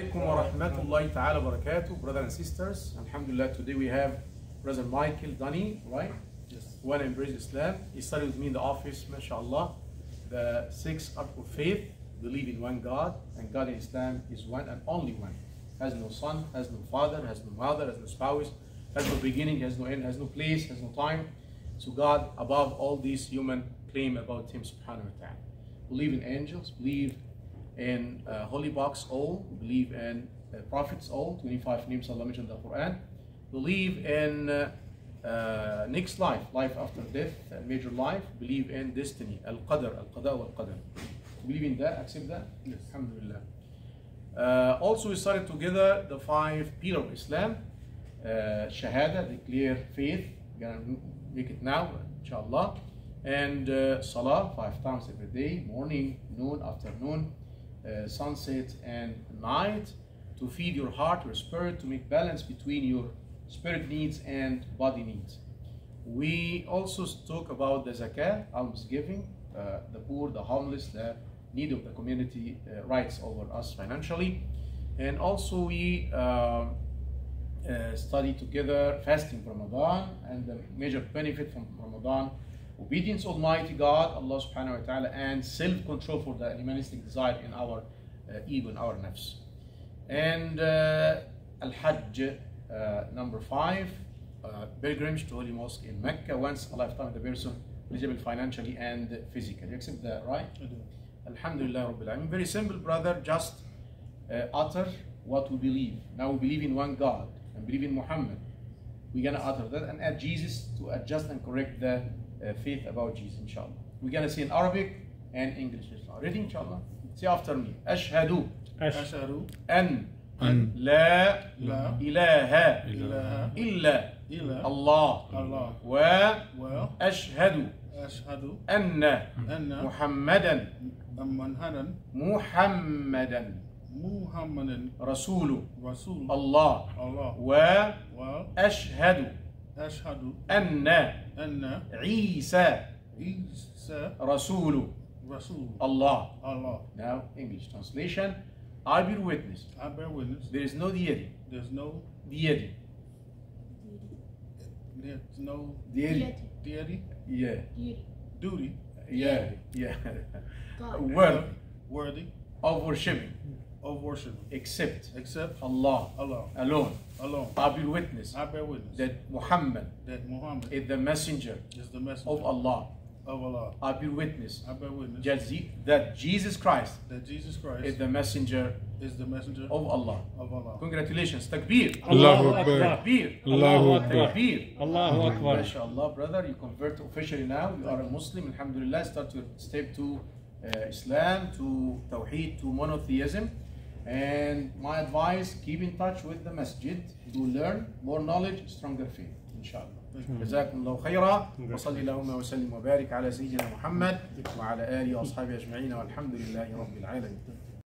Alaikum wa rahmatullahi ta'ala barakatuh, brothers and sisters. Alhamdulillah, today we have Brother Michael Dunning, right? Yes. One embrace Islam. He studied with me in the office, mashallah. The six article of faith, believe in one God, and God in Islam is one and only one. Has no son, has no father, has no mother, has no spouse, has no beginning, has no end, has no place, has no time. So God, above all these human claim about Him subhanahu wa ta'ala. Believe in angels, believe in uh, holy books all, believe in uh, prophets all, 25 names Allah mentioned in the Quran, believe in uh, uh, next life, life after death, uh, major life, believe in destiny, al-qadr, al-qada wal-qadr. Believe in that, accept that? Yes. Alhamdulillah. Uh, also we started together the five pillars of Islam, uh, Shahada, declare faith, we're gonna make it now, inshallah, and uh, Salah, five times every day, morning, noon, afternoon, uh, sunset and night, to feed your heart, your spirit, to make balance between your spirit needs and body needs. We also talk about the zakah, alms giving, uh, the poor, the homeless, the need of the community uh, rights over us financially. And also we um, uh, study together fasting from Ramadan and the major benefit from Ramadan, obedience Almighty God, Allah subhanahu wa ta'ala, and self-control for the animalistic desire in our uh, ego, in our nafs. And uh, Al-Hajj, uh, number five, uh, pilgrimage to Holy Mosque in Mecca once a lifetime the person eligible financially and physically. You accept that, right? I do. Alhamdulillah Rabbil Alamin. Very simple, brother. Just uh, utter what we believe. Now we believe in one God and believe in Muhammad. We're gonna utter that and add Jesus to adjust and correct the uh, faith about Jesus, inshallah. We're gonna say in Arabic and English, inshallah. Ready, inshallah? Say after me. أشهد أشهد أن أن لا لا إله إله إلا إلا الله الله وأشهد وأشهد أن أن محمدا محمدا محمدا محمدا رسول رسول الله الله وأشهد وأشهد أن أن عيسى عيسى رسول رسول Allah. Allah. Now, English translation. I bear witness. I bear witness. There is no deity. There's no Deity. there's no Deity. deity, Yeah. duty, Yeah. Yeah. God. Word worthy of worshiping of worship except except Allah Allah alone. alone. I bear witness I bear witness that Muhammad that Muhammad is the messenger is the messenger of Allah. of Allah. I bear witness I bear witness that Jesus Christ that Jesus Christ is the messenger is the messenger of Allah. of Allah. Congratulations. Takbir. Allahu Allahu Akbar. Akbar. Takbir. Allahu Akbar. Takbir. Allahu Akbar. MashaAllah, brother, you convert officially now. You are a Muslim, Alhamdulillah. Start to step to uh, Islam, to Tawheed, to monotheism. And my advice, keep in touch with the masjid. Do learn more knowledge, stronger faith. Inshallah. جزاكم الله خيرا وصلي اللهم وسلم وبارك على سيدنا محمد وعلى اله واصحابه اجمعين والحمد لله رب العالمين